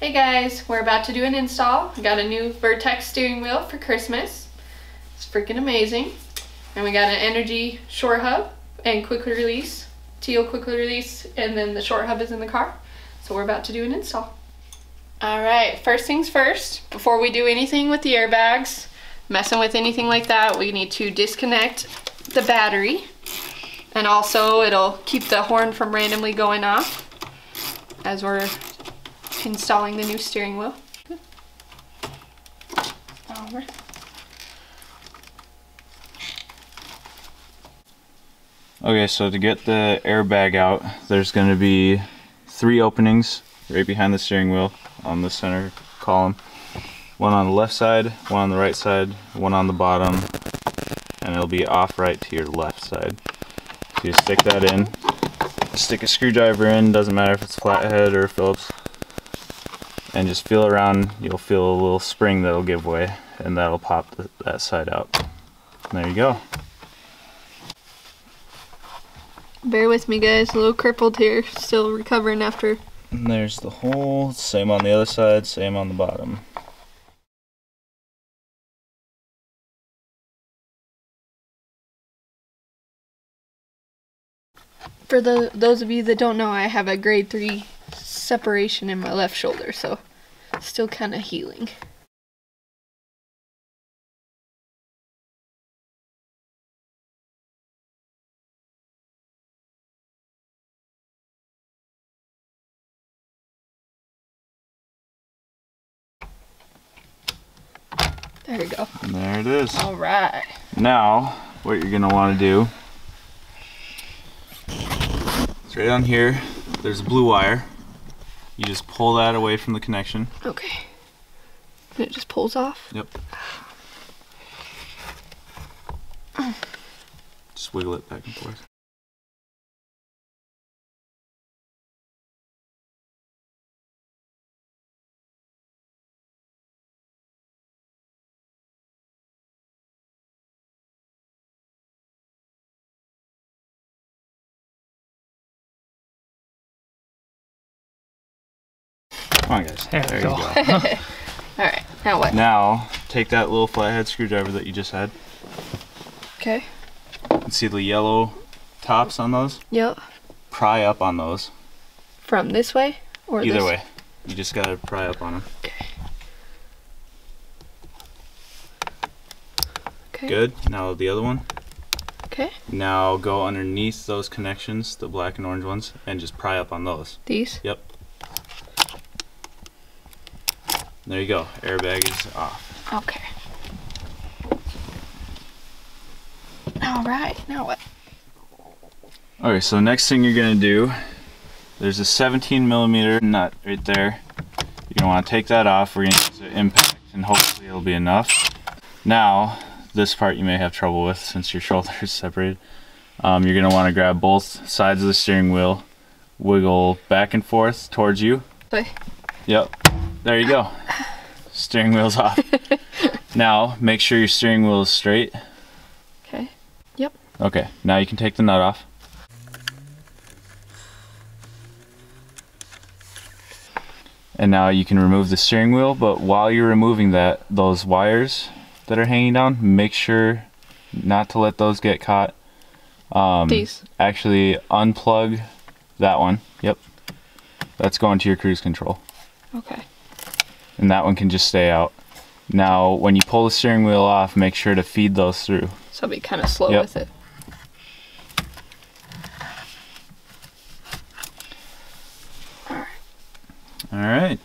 Hey guys, we're about to do an install. We got a new Vertex steering wheel for Christmas. It's freaking amazing. And we got an NRG short hub and quick release, teal quick release, and then the short hub is in the car. So we're about to do an install. All right, first things first, before we do anything with the airbags, messing with anything like that, we need to disconnect the battery. And also it'll keep the horn from randomly going off as we're installing the new steering wheel. Over. Okay, so to get the airbag out, there's going to be three openings right behind the steering wheel on the center column. One on the left side, one on the right side, one on the bottom, and it'll be off right to your left side. So you stick that in, stick a screwdriver in, doesn't matter if it's flathead or Phillips, and just feel around, you'll feel a little spring that'll give way, and that'll pop the, that side out. And there you go. Bear with me guys, a little crippled here, still recovering after. And there's the hole, same on the other side, same on the bottom. For the those of you that don't know, I have a grade 3 separation in my left shoulder, so still kind of healing. There we go. And there it is. All right. Now, what you're gonna want to do is right on here. There's a blue wire. You just pull that away from the connection. Okay. And it just pulls off. Yep. Just wiggle it back and forth. Come on, guys. There we you go. All right. Now what? Now, take that little flathead screwdriver that you just had. Okay. And see the yellow tops on those? Yep. Pry up on those. From this way or Either this? way. You just gotta pry up on them. Okay. Okay. Good. Now the other one. Okay. Now go underneath those connections, the black and orange ones, and just pry up on those. These. Yep. There you go. Airbag is off. Okay. All right. Now what? Okay, so next thing you're gonna do, there's a 17 millimeter nut right there. You're gonna want to take that off. We're gonna use an impact, and hopefully it'll be enough. Now, this part you may have trouble with since your shoulder is separated. Um, you're gonna want to grab both sides of the steering wheel, wiggle back and forth towards you. Way. Yep. There you go. Steering wheel's off. now, make sure your steering wheel is straight. Okay. Yep. Okay, now you can take the nut off. And now you can remove the steering wheel, but while you're removing that, those wires that are hanging down, make sure not to let those get caught. Um, These. Actually, unplug that one. Yep. That's going to your cruise control. Okay. And that one can just stay out. Now, when you pull the steering wheel off, make sure to feed those through. So be kind of slow Yep. with it. All right.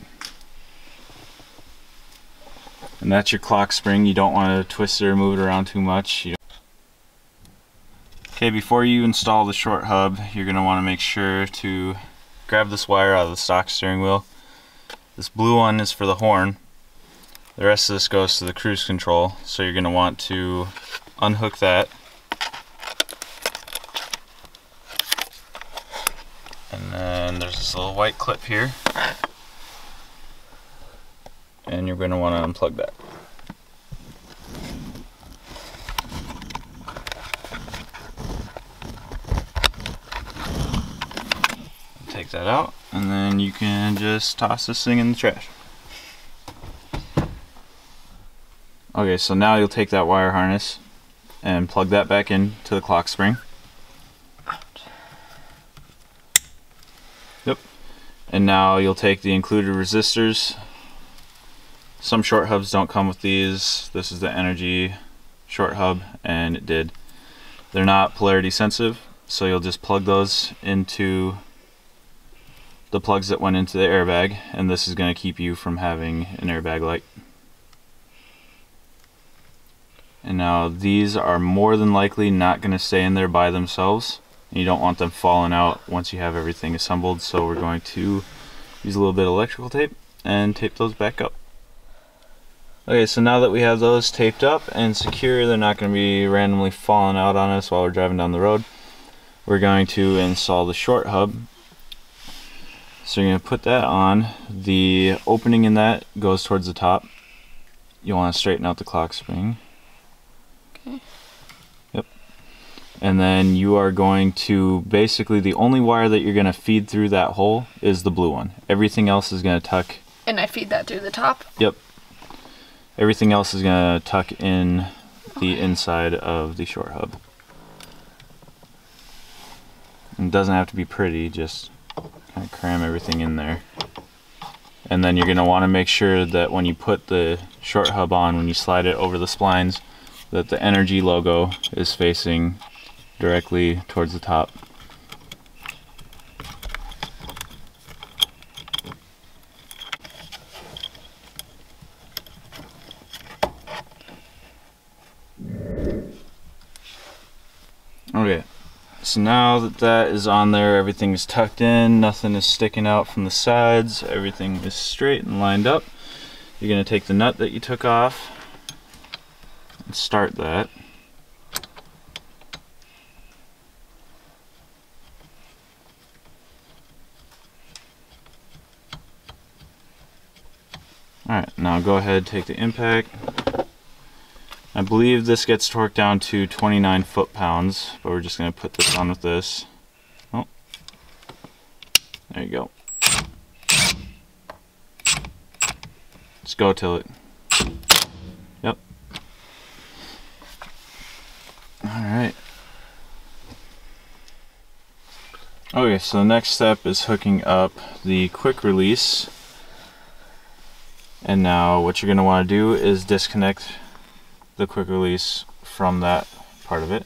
And that's your clock spring. You don't want to twist it or move it around too much. You okay, before you install the short hub, you're going to want to make sure to grab this wire out of the stock steering wheel. This blue one is for the horn. The rest of this goes to the cruise control. So you're going to want to unhook that. And then there's this little white clip here and you're going to want to unplug that. Take that out, and then you can just toss this thing in the trash. Okay, so now you'll take that wire harness and plug that back in to the clock spring. Yep. And now you'll take the included resistors. Some short hubs don't come with these. This is the NRG short hub, and it did. They're not polarity sensitive, so you'll just plug those into the plugs that went into the airbag, and this is going to keep you from having an airbag light. And now these are more than likely not going to stay in there by themselves. You don't want them falling out once you have everything assembled. So we're going to use a little bit of electrical tape and tape those back up. Okay, so now that we have those taped up and secure, they're not going to be randomly falling out on us while we're driving down the road. We're going to install the short hub. So you're going to put that on. The opening in that goes towards the top. You want to straighten out the clock spring. Okay. Yep. And then you are going to basically the only wire that you're going to feed through that hole is the blue one. Everything else is going to tuck. And I feed that through the top? Yep. Everything else is going to tuck in the inside of the short hub. It doesn't have to be pretty, just of cram everything in there. And then you're going to want to make sure that when you put the short hub on, when you slide it over the splines, that the NRG logo is facing directly towards the top. Okay, so now that that is on there, everything is tucked in, nothing is sticking out from the sides, everything is straight and lined up. You're going to take the nut that you took off and start that. Alright, now go ahead take the impact. I believe this gets torqued down to 29 foot-pounds, but we're just going to put this on with this. Oh, there you go. Let's go till it. Yep. Alright. Okay, so the next step is hooking up the quick release and now what you're going to want to do is disconnect the quick release from that part of it.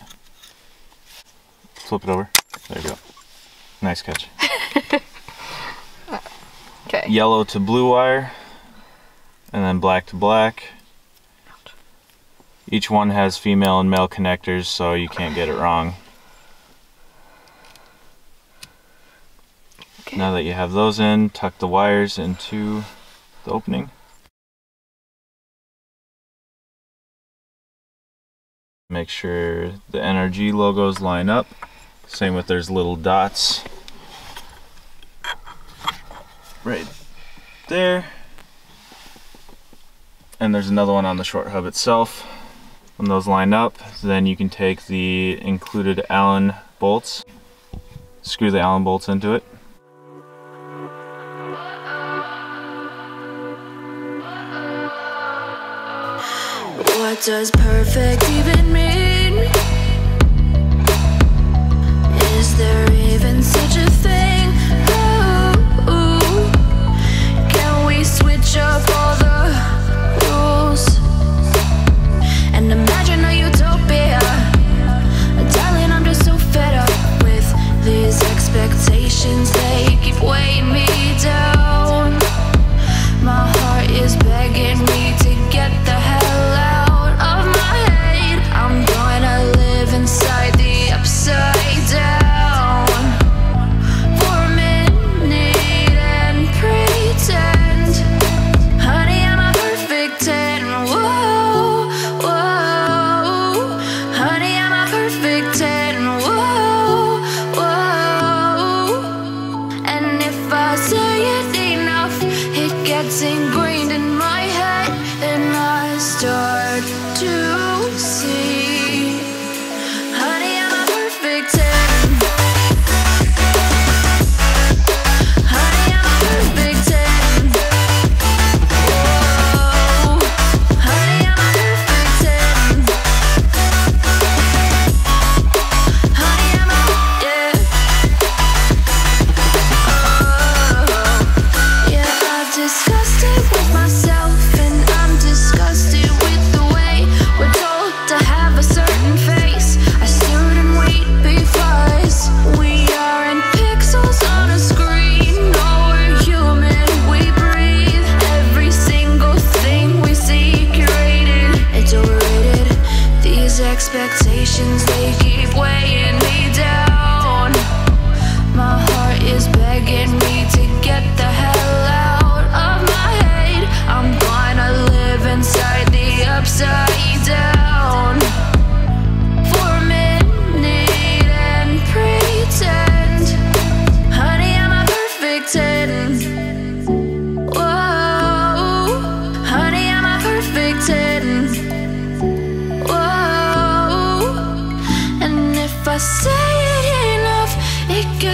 Flip it over. There you go. Nice catch. okay. Yellow to blue wire, and then black to black. Each one has female and male connectors, so you can't get it wrong. Okay. Now that you have those in, tuck the wires into the opening. Make sure the NRG logos line up. Same with there's little dots right there. And there's another one on the short hub itself. When those line up, then you can take the included Allen bolts, screw the Allen bolts into it. What does perfect even mean? Is there even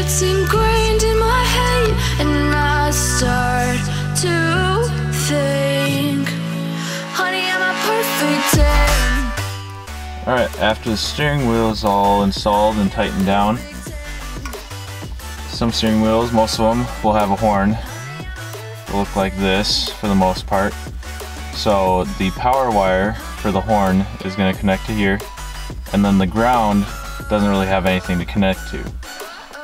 It's ingrained in my head And I start to think Honey, I'm a perfect day Alright, after the steering wheel is all installed and tightened down, some steering wheels, most of them, will have a horn. It'll look like this for the most part. So the power wire for the horn is going to connect to here, and then the ground doesn't really have anything to connect to.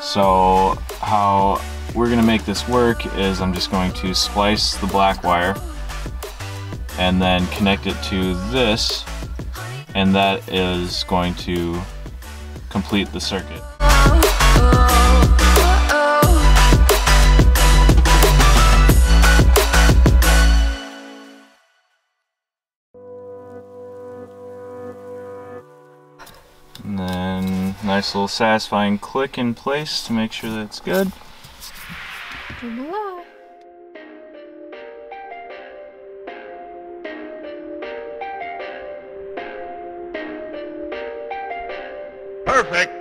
So how we're going to make this work is I'm just going to splice the black wire and then connect it to this and that is going to complete the circuit. nice little satisfying click in place to make sure that it's good. Perfect!